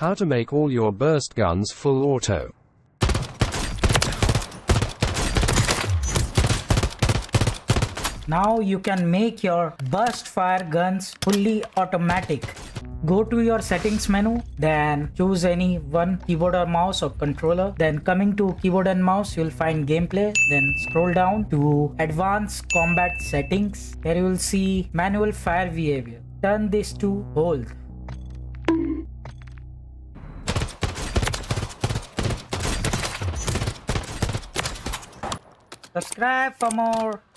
How to make all your burst guns full auto. Now you can make your burst fire guns fully automatic. Go to your settings menu, then choose any one keyboard or mouse or controller. Then coming to keyboard and mouse, you'll find gameplay. Then scroll down to advanced combat settings. Here you will see manual fire behavior. Turn this to hold. Subscribe for more.